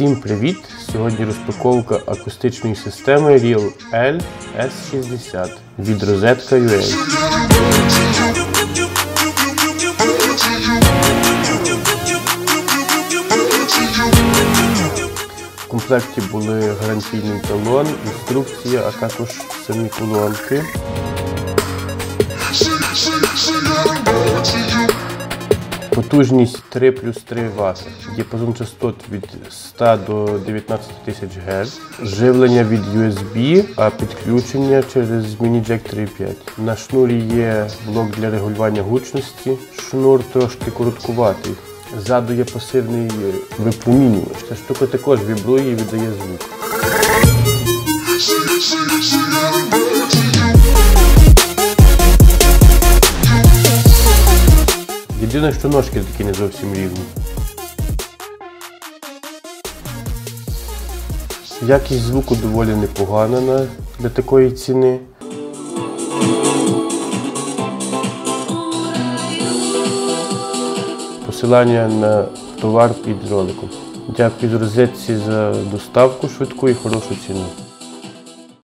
Всім привіт! Сьогодні розпаковка акустичної системи Real L S60 від Rosetka.ua. В комплекті були гарантійний талон, інструкція, а також самі колонки. Потужність 3 плюс 3 Вт. Діапазон частот від 100 до 19 тисяч Гц. Живлення від USB, а підключення через міні-джек 3.5. На шнурі є блок для регулювання гучності. Шнур трошки короткуватий. Ззаду є пасивний випромінювач. Ця штука також вібрує і віддає звук. Єдине, що ножки такі не зовсім рівні. Якість звуку доволі непогана для такої ціни. Посилання на товар під роликом. Дякую розетці за доставку швидку і хорошу ціну.